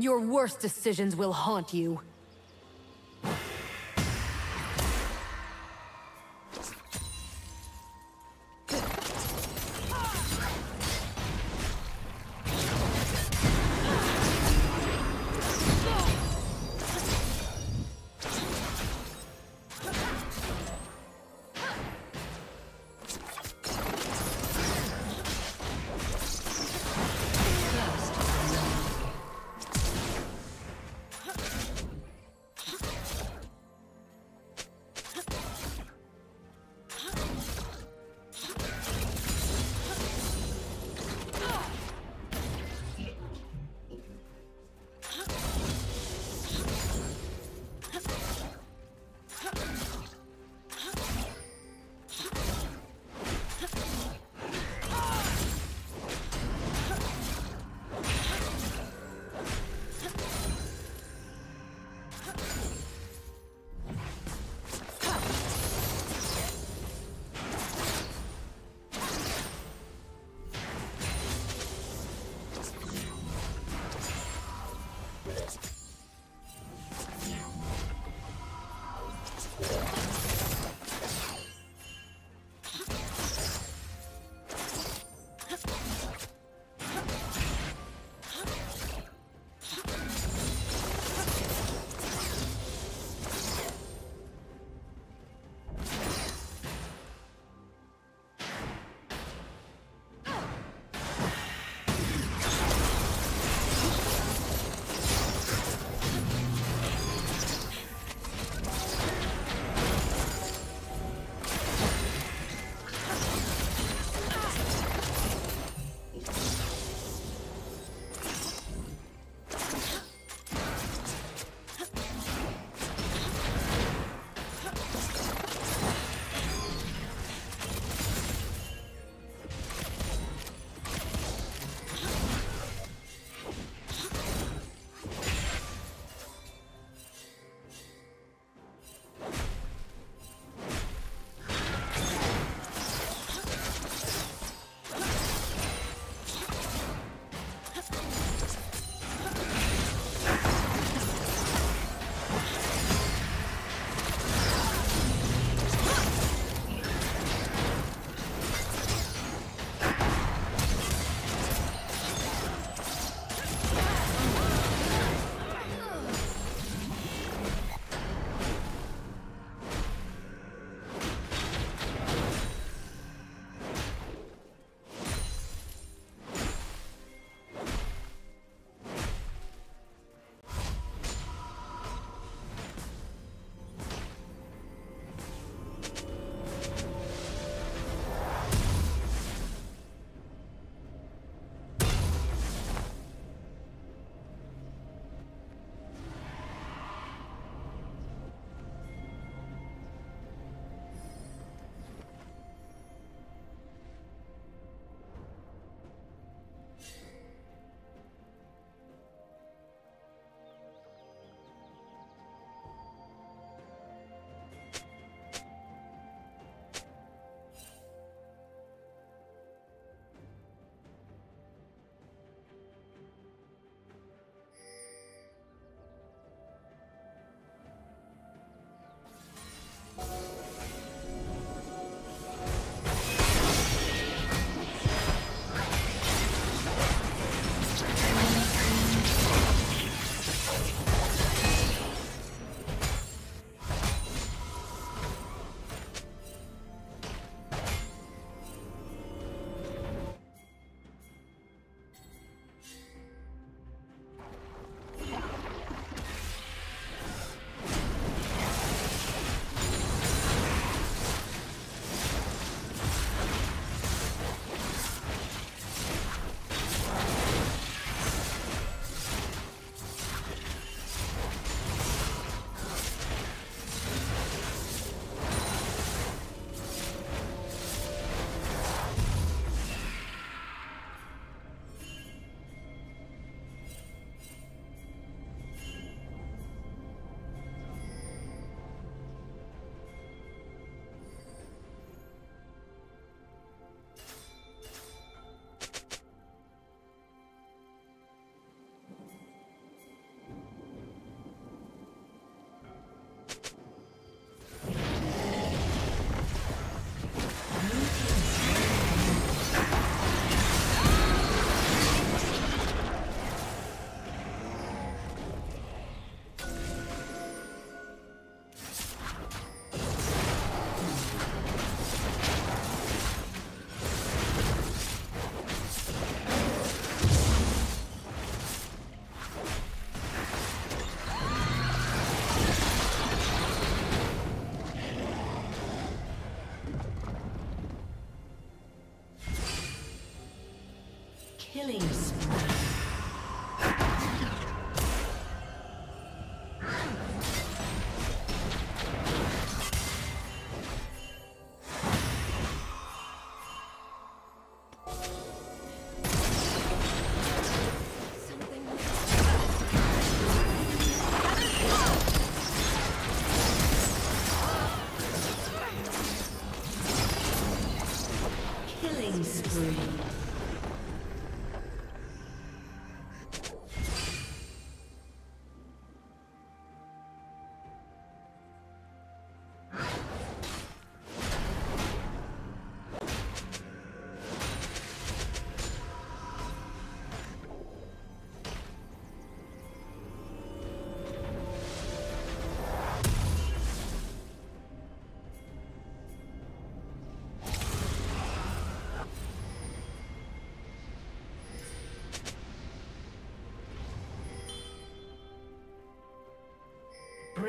Your worst decisions will haunt you.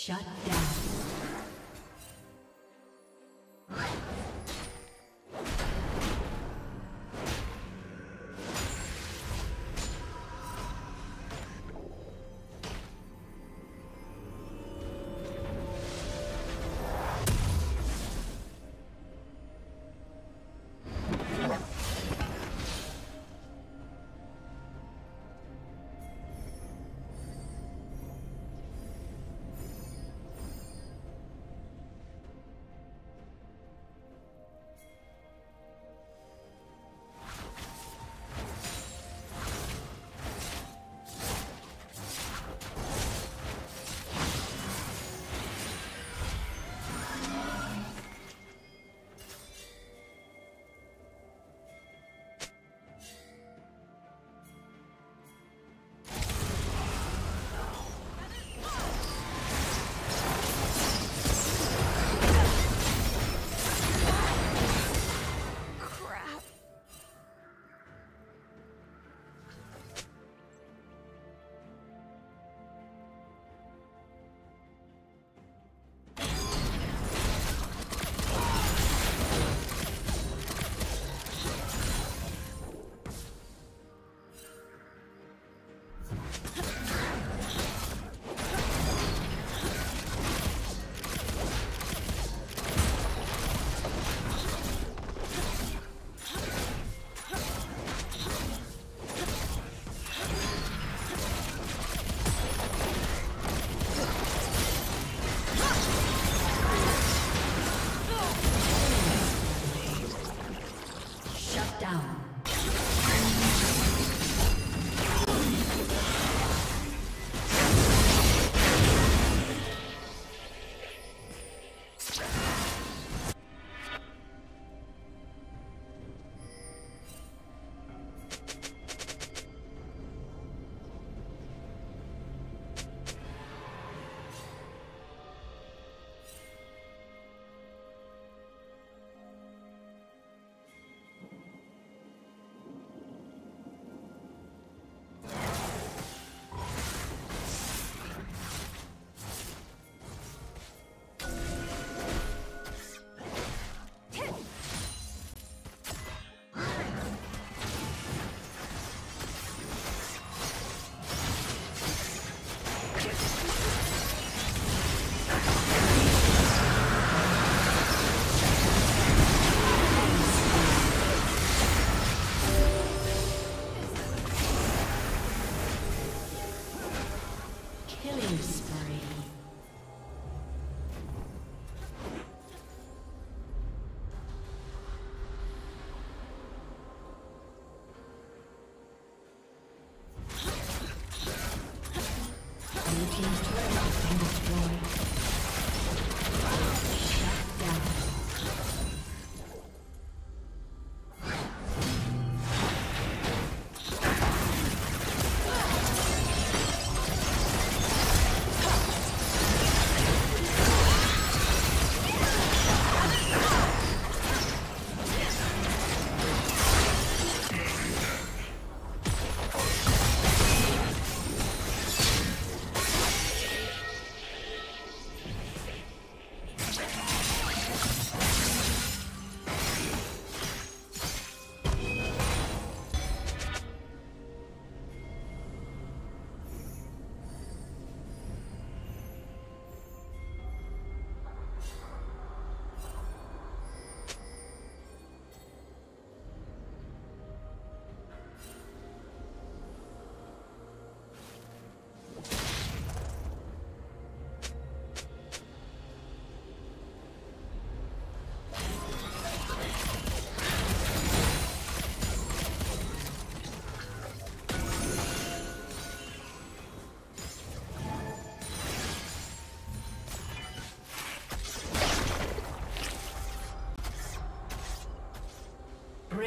Shut down.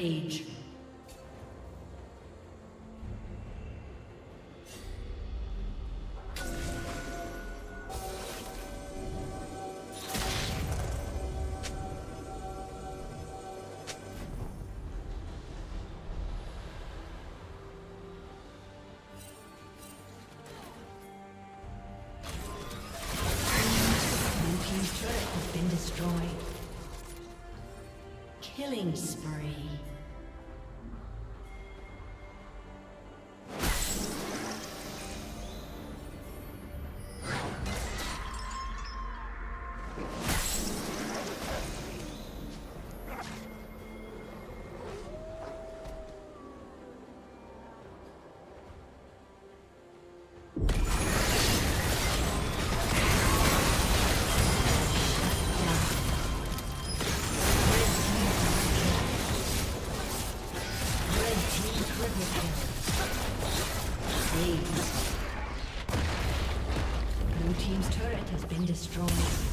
Rampage. Killing spree. destroyed. A summoner has